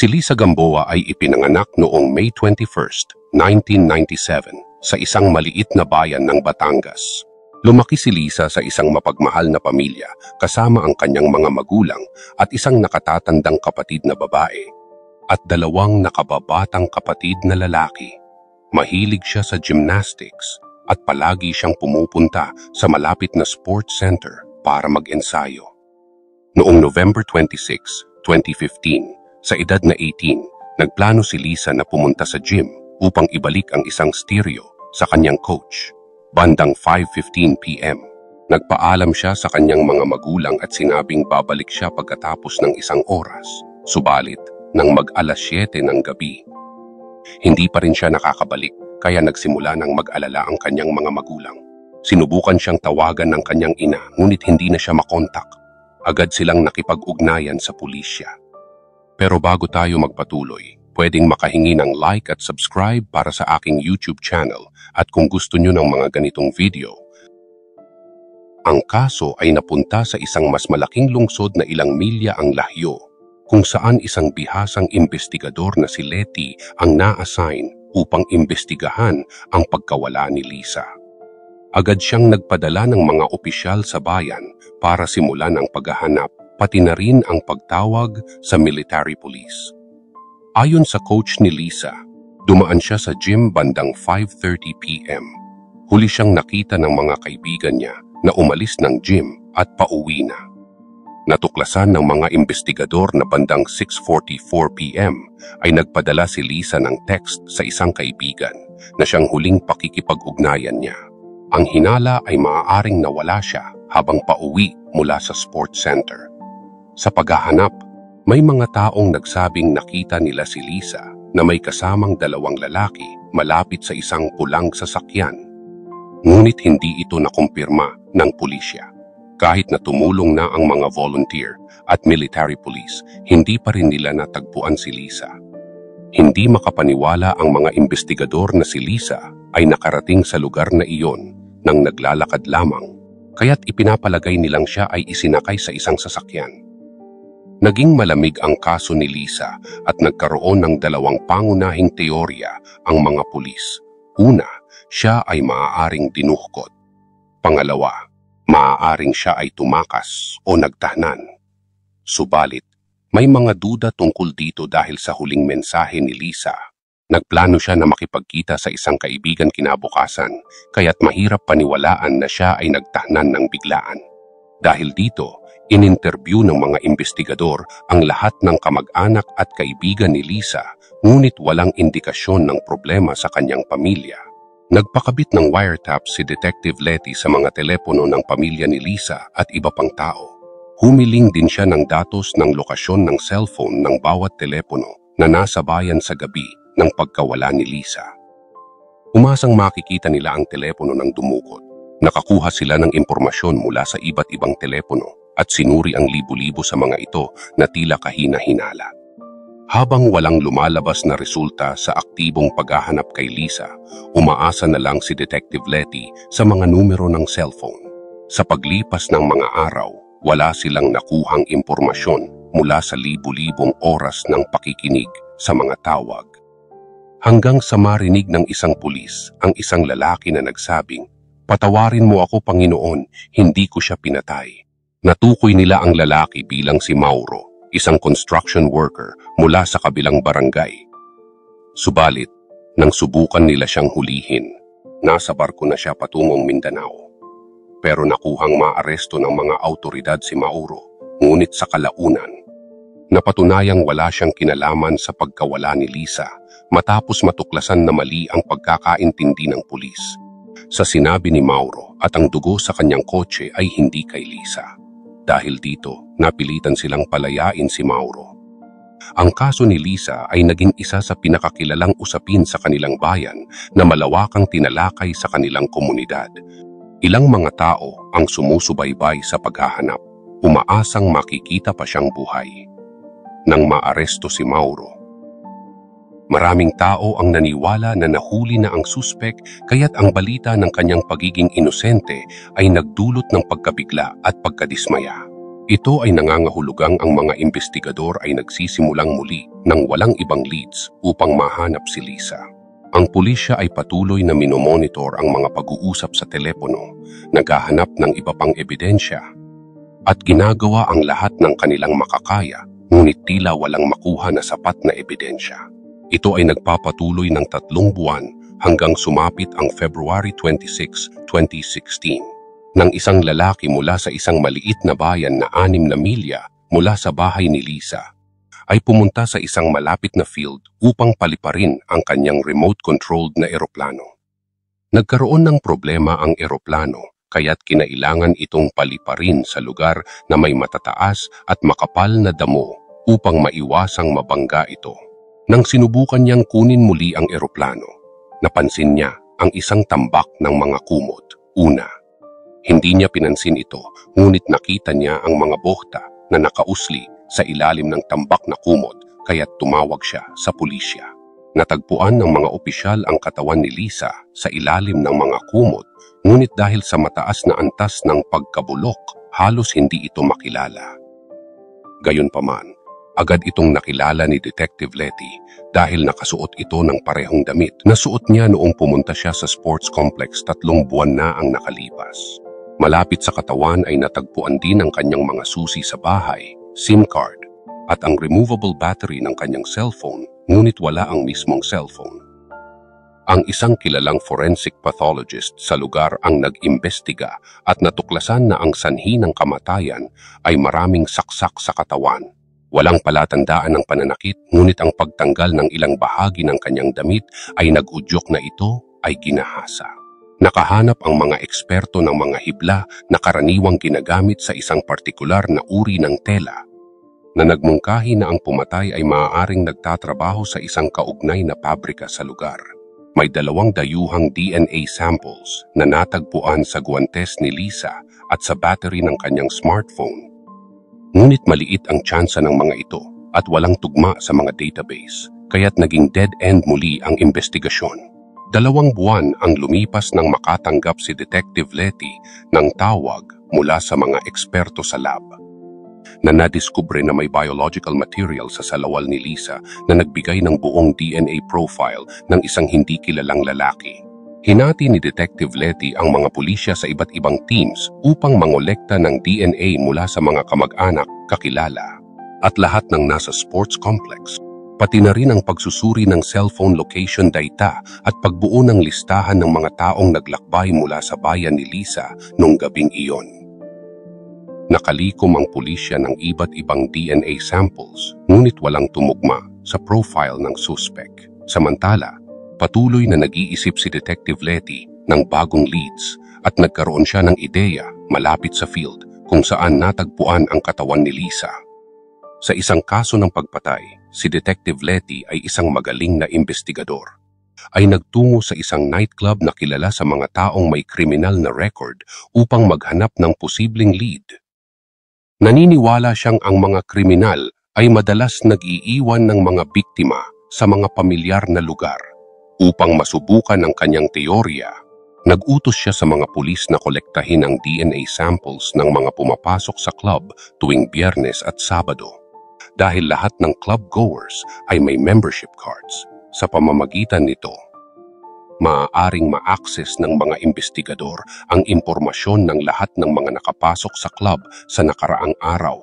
Si Lisa Gamboa ay ipinanganak noong May 21, 1997 sa isang maliit na bayan ng Batangas. Lumaki si Lisa sa isang mapagmahal na pamilya kasama ang kanyang mga magulang at isang nakatatandang kapatid na babae at dalawang nakababatang kapatid na lalaki. Mahilig siya sa gymnastics at palagi siyang pumupunta sa malapit na sports center para mag-ensayo. Noong November 26, 2015, sa edad na 18, nagplano si Lisa na pumunta sa gym upang ibalik ang isang stereo sa kanyang coach. Bandang 5.15pm, nagpaalam siya sa kanyang mga magulang at sinabing babalik siya pagkatapos ng isang oras. Subalit, nang mag-alas 7 ng gabi, hindi pa rin siya nakakabalik kaya nagsimula ng mag-alala ang kanyang mga magulang. Sinubukan siyang tawagan ng kanyang ina ngunit hindi na siya makontak. Agad silang nakipag-ugnayan sa pulisya. Pero bago tayo magpatuloy, pwedeng makahingi ng like at subscribe para sa aking YouTube channel at kung gusto nyo ng mga ganitong video. Ang kaso ay napunta sa isang mas malaking lungsod na ilang milya ang lahyo, kung saan isang bihasang investigador na si Letty ang na-assign upang imbestigahan ang pagkawala ni Lisa. Agad siyang nagpadala ng mga opisyal sa bayan para simulan ang paghahanap pati na rin ang pagtawag sa military police. Ayon sa coach ni Lisa, Dumaan siya sa gym bandang 5.30pm. Huli siyang nakita ng mga kaibigan niya na umalis ng gym at pauwi na. Natuklasan ng mga investigador na bandang 6.44pm ay nagpadala si Lisa ng text sa isang kaibigan na siyang huling pakikipag-ugnayan niya. Ang hinala ay maaaring nawala siya habang pauwi mula sa sports center. Sa paghahanap, may mga taong nagsabing nakita nila si Lisa na may kasamang dalawang lalaki malapit sa isang pulang sasakyan. Ngunit hindi ito nakumpirma ng pulisya. Kahit na tumulong na ang mga volunteer at military police, hindi pa rin nila natagpuan si Lisa. Hindi makapaniwala ang mga investigador na si Lisa ay nakarating sa lugar na iyon nang naglalakad lamang, kaya't ipinapalagay nilang siya ay isinakay sa isang sasakyan. Naging malamig ang kaso ni Lisa at nagkaroon ng dalawang pangunahing teorya ang mga pulis. Una, siya ay maaaring dinuhkot. Pangalawa, maaaring siya ay tumakas o nagtahanan. Subalit, may mga duda tungkol dito dahil sa huling mensahe ni Lisa. Nagplano siya na makipagkita sa isang kaibigan kinabukasan, kaya't mahirap paniwalaan na siya ay nagtahanan ng biglaan. Dahil dito, Ininterview ng mga investigador ang lahat ng kamag-anak at kaibigan ni Lisa ngunit walang indikasyon ng problema sa kanyang pamilya. Nagpakabit ng wiretap si Detective Letty sa mga telepono ng pamilya ni Lisa at iba pang tao. Humiling din siya ng datos ng lokasyon ng cellphone ng bawat telepono na nasa bayan sa gabi ng pagkawala ni Lisa. Umasang makikita nila ang telepono ng dumukot. Nakakuha sila ng impormasyon mula sa iba't ibang telepono at sinuri ang libu-libo sa mga ito na tila kahina-hinala. Habang walang lumalabas na resulta sa aktibong paghahanap kay Lisa, umaasa na lang si Detective Letty sa mga numero ng cellphone. Sa paglipas ng mga araw, wala silang nakuhang impormasyon mula sa libu-libong oras ng pakikinig sa mga tawag. Hanggang sa marinig ng isang pulis ang isang lalaki na nagsabing, Patawarin mo ako Panginoon, hindi ko siya pinatay. Natukoy nila ang lalaki bilang si Mauro, isang construction worker mula sa kabilang barangay. Subalit, nang subukan nila siyang hulihin, nasa barko na siya patungong Mindanao. Pero nakuhang maaresto ng mga autoridad si Mauro, ngunit sa kalaunan. Napatunayang wala siyang kinalaman sa pagkawala ni Lisa matapos matuklasan na mali ang pagkakaintindi ng pulis. Sa sinabi ni Mauro at ang dugo sa kanyang kotse ay hindi kay Lisa. Dahil dito, napilitan silang palayain si Mauro. Ang kaso ni Lisa ay naging isa sa pinakakilalang usapin sa kanilang bayan na malawakang tinalakay sa kanilang komunidad. Ilang mga tao ang sumusubaybay sa paghahanap, umaasang makikita pa siyang buhay. Nang maaresto si Mauro, Maraming tao ang naniwala na nahuli na ang suspek kaya't ang balita ng kanyang pagiging inosente ay nagdulot ng pagkabigla at pagkadismaya. Ito ay nangangahulugang ang mga investigador ay nagsisimulang muli ng walang ibang leads upang mahanap si Lisa. Ang pulisya ay patuloy na minomonitor ang mga pag-uusap sa telepono, naghahanap ng iba pang ebidensya, at ginagawa ang lahat ng kanilang makakaya ngunit tila walang makuha na sapat na ebidensya. Ito ay nagpapatuloy ng tatlong buwan hanggang sumapit ang February 26, 2016, nang isang lalaki mula sa isang maliit na bayan na anim na milya mula sa bahay ni Lisa ay pumunta sa isang malapit na field upang paliparin ang kanyang remote-controlled na eroplano. Nagkaroon ng problema ang eroplano kaya't kinailangan itong paliparin sa lugar na may matataas at makapal na damo upang maiwasang mabangga ito. Nang sinubukan niyang kunin muli ang eroplano, napansin niya ang isang tambak ng mga kumot. Una, hindi niya pinansin ito, ngunit nakita niya ang mga bohta na nakausli sa ilalim ng tambak na kumot kaya't tumawag siya sa pulisya. Natagpuan ng mga opisyal ang katawan ni Lisa sa ilalim ng mga kumot, ngunit dahil sa mataas na antas ng pagkabulok, halos hindi ito makilala. Gayunpaman, agad itong nakilala ni Detective Letty dahil nakasuot ito ng parehong damit na suot niya noong pumunta siya sa sports complex tatlong buwan na ang nakalipas. Malapit sa katawan ay natagpuan din ang kanyang mga susi sa bahay SIM card, at ang removable battery ng kanyang cellphone ngunit wala ang mismong cellphone. Ang isang kilalang forensic pathologist sa lugar ang nag-imbestiga at natuklasan na ang sanhi ng kamatayan ay maraming saksak sa katawan. Walang palatandaan ng pananakit ngunit ang pagtanggal ng ilang bahagi ng kanyang damit ay nag-udyok na ito ay ginahasa. Nakahanap ang mga eksperto ng mga hibla na karaniwang ginagamit sa isang partikular na uri ng tela na nagmungkahi na ang pumatay ay maaaring nagtatrabaho sa isang kaugnay na pabrika sa lugar. May dalawang dayuhang DNA samples na natagpuan sa guwantes ni Lisa at sa battery ng kanyang smartphone. Ngunit maliit ang tsansa ng mga ito at walang tugma sa mga database, kaya't naging dead end muli ang investigasyon. Dalawang buwan ang lumipas nang makatanggap si Detective Letty ng tawag mula sa mga eksperto sa lab na nadiskubre na may biological material sa salawal ni Lisa na nagbigay ng buong DNA profile ng isang hindi kilalang lalaki. Hinati ni Detective Letty ang mga pulisya sa iba't ibang teams upang mangolekta ng DNA mula sa mga kamag-anak, kakilala, at lahat ng nasa sports complex pati na rin ang pagsusuri ng cellphone location data at pagbuo ng listahan ng mga taong naglakbay mula sa bayan ni Lisa nung gabing iyon. Nakalikom ang pulisya ng iba't ibang DNA samples ngunit walang tumugma sa profile ng suspect. Samantala, patuloy na nag-iisip si Detective Letty ng bagong leads at nagkaroon siya ng ideya malapit sa field kung saan natagpuan ang katawan ni Lisa. Sa isang kaso ng pagpatay, si Detective Letty ay isang magaling na investigador. Ay nagtungo sa isang nightclub na kilala sa mga taong may kriminal na record upang maghanap ng posibleng lead. Naniniwala siyang ang mga kriminal ay madalas nag-iiwan ng mga biktima sa mga pamilyar na lugar. Upang masubukan ang kanyang teorya, nag-utos siya sa mga pulis na kolektahin ang DNA samples ng mga pumapasok sa club tuwing biyernes at sabado dahil lahat ng club goers ay may membership cards. Sa pamamagitan nito, maaaring ma-access ng mga investigador ang impormasyon ng lahat ng mga nakapasok sa club sa nakaraang araw.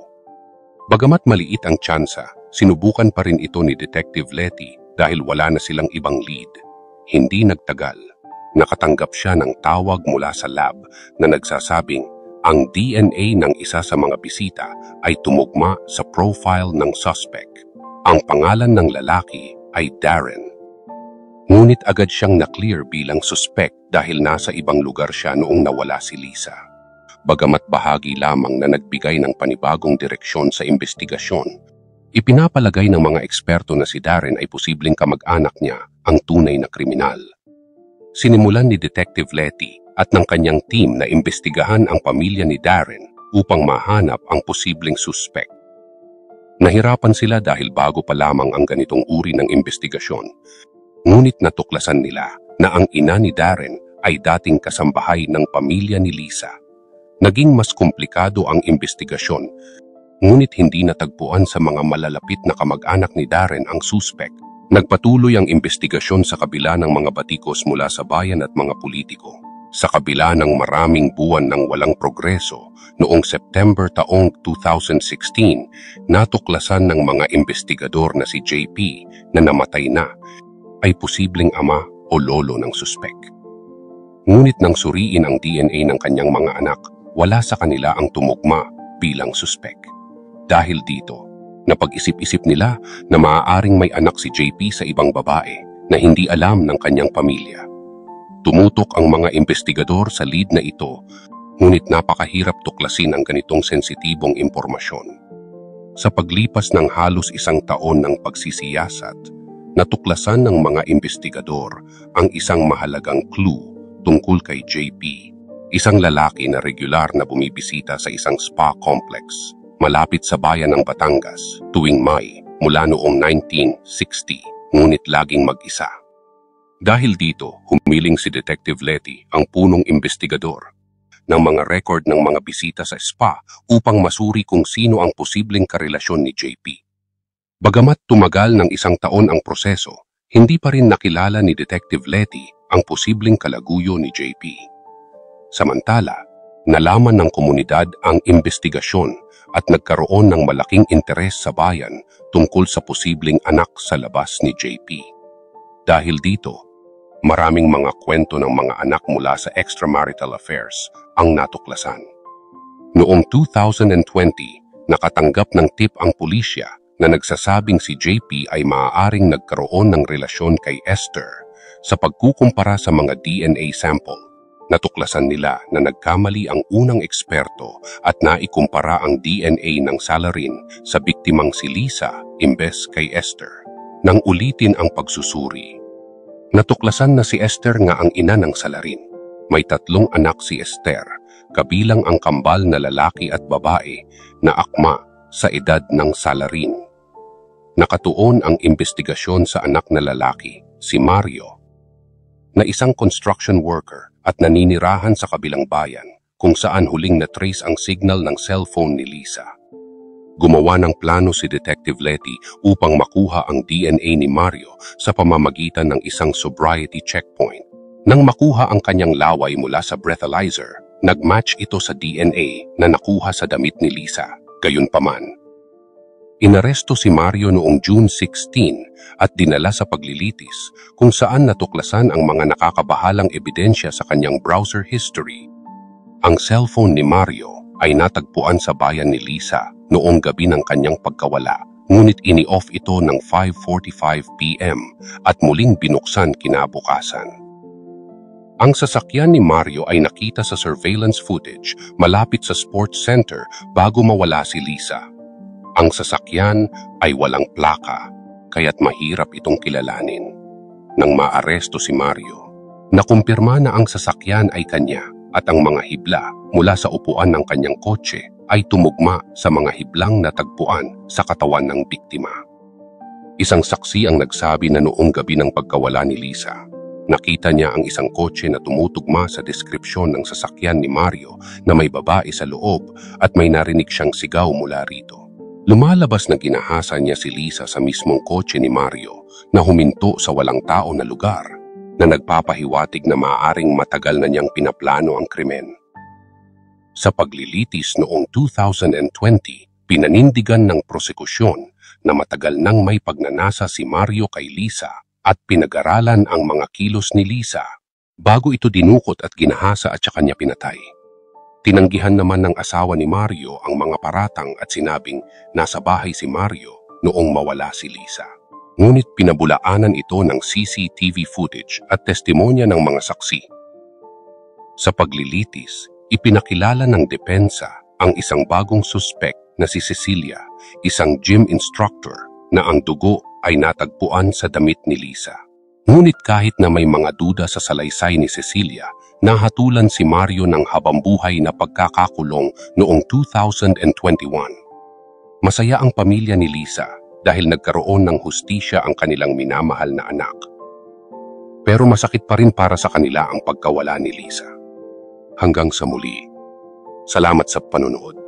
Bagamat maliit ang tsansa, sinubukan pa rin ito ni Detective Letty dahil wala na silang ibang lead. Hindi nagtagal, nakatanggap siya ng tawag mula sa lab na nagsasabing ang DNA ng isa sa mga bisita ay tumugma sa profile ng suspect. Ang pangalan ng lalaki ay Darren. Ngunit agad siyang na-clear bilang suspect dahil nasa ibang lugar siya noong nawala si Lisa. Bagamat bahagi lamang na nagbigay ng panibagong direksyon sa investigasyon, ipinapalagay ng mga eksperto na si Darren ay posibleng kamag-anak niya ang tunay na kriminal. Sinimulan ni Detective Letty at ng kanyang team na imbestigahan ang pamilya ni Darren upang mahanap ang posibleng suspect. Nahirapan sila dahil bago pa lamang ang ganitong uri ng investigasyon. Ngunit natuklasan nila na ang ina ni Darren ay dating kasambahay ng pamilya ni Lisa. Naging mas komplikado ang investigasyon, ngunit hindi natagpuan sa mga malalapit na kamag-anak ni Darren ang suspect. Nagpatuloy ang investigasyon sa kabila ng mga batikos mula sa bayan at mga politiko. Sa kabila ng maraming buwan ng walang progreso, noong September taong 2016, natuklasan ng mga investigador na si JP na namatay na ay posibleng ama o lolo ng suspek. Ngunit nang suriin ang DNA ng kanyang mga anak, wala sa kanila ang tumugma bilang suspek. Dahil dito, Napag-isip-isip nila na maaaring may anak si JP sa ibang babae na hindi alam ng kanyang pamilya. Tumutok ang mga investigador sa lead na ito, ngunit napakahirap tuklasin ang ganitong sensitibong impormasyon. Sa paglipas ng halos isang taon ng pagsisiyasat, natuklasan ng mga investigador ang isang mahalagang clue tungkol kay JP, isang lalaki na regular na bumibisita sa isang spa complex malapit sa bayan ng Batangas tuwing May mula noong 1960 ngunit laging mag-isa. Dahil dito, humiling si Detective Letty, ang punong investigador, ng mga record ng mga bisita sa spa upang masuri kung sino ang posibleng karelasyon ni JP. Bagamat tumagal ng isang taon ang proseso, hindi pa rin nakilala ni Detective Letty ang posibleng kalaguyo ni JP. Samantala, Nalaman ng komunidad ang investigasyon at nagkaroon ng malaking interes sa bayan tungkol sa posibleng anak sa labas ni JP. Dahil dito, maraming mga kwento ng mga anak mula sa extramarital affairs ang natuklasan. Noong 2020, nakatanggap ng tip ang pulisya na nagsasabing si JP ay maaaring nagkaroon ng relasyon kay Esther sa pagkukumpara sa mga DNA sample Natuklasan nila na nagkamali ang unang eksperto at naikumpara ang DNA ng salarin sa biktimang si Lisa imbes kay Esther. Nang ulitin ang pagsusuri, natuklasan na si Esther nga ang ina ng salarin. May tatlong anak si Esther, kabilang ang kambal na lalaki at babae na akma sa edad ng salarin. Nakatuon ang investigasyon sa anak na lalaki, si Mario, na isang construction worker at naninirahan sa kabilang bayan kung saan huling na-trace ang signal ng cellphone ni Lisa. Gumawa ng plano si Detective Letty upang makuha ang DNA ni Mario sa pamamagitan ng isang sobriety checkpoint. Nang makuha ang kanyang laway mula sa breathalyzer, nagmatch ito sa DNA na nakuha sa damit ni Lisa. Gayunpaman, Inaresto si Mario noong June 16 at dinala sa paglilitis kung saan natuklasan ang mga nakakabahalang ebidensya sa kanyang browser history. Ang cellphone ni Mario ay natagpuan sa bayan ni Lisa noong gabi ng kanyang pagkawala ngunit ini-off ito ng 5.45pm at muling binuksan kinabukasan. Ang sasakyan ni Mario ay nakita sa surveillance footage malapit sa sports center bago mawala si Lisa. Ang sasakyan ay walang plaka, kaya't mahirap itong kilalanin. Nang maaresto si Mario, nakumpirma na ang sasakyan ay kanya at ang mga hibla mula sa upuan ng kanyang kotse ay tumugma sa mga hiblang natagpuan sa katawan ng biktima. Isang saksi ang nagsabi na noong gabi ng pagkawala ni Lisa, nakita niya ang isang kotse na tumutugma sa deskripsyon ng sasakyan ni Mario na may babae sa loob at may narinig siyang sigaw mula rito. Lumalabas na ginahasa niya si Lisa sa mismong kotse ni Mario na huminto sa walang tao na lugar na nagpapahiwatig na maaaring matagal na niyang pinaplano ang krimen. Sa paglilitis noong 2020, pinanindigan ng prosekusyon na matagal nang may pagnanasa si Mario kay Lisa at pinag-aralan ang mga kilos ni Lisa bago ito dinukot at ginahasa at saka niya pinatay. Tinanggihan naman ng asawa ni Mario ang mga paratang at sinabing nasa bahay si Mario noong mawala si Lisa. Ngunit pinabulaanan ito ng CCTV footage at testimonya ng mga saksi. Sa paglilitis, ipinakilala ng depensa ang isang bagong suspect na si Cecilia, isang gym instructor na ang dugo ay natagpuan sa damit ni Lisa. Ngunit kahit na may mga duda sa salaysay ni Cecilia, nahatulan si Mario ng habambuhay na pagkakakulong noong 2021. Masaya ang pamilya ni Lisa dahil nagkaroon ng hustisya ang kanilang minamahal na anak. Pero masakit pa rin para sa kanila ang pagkawala ni Lisa. Hanggang sa muli, Salamat sa panonood.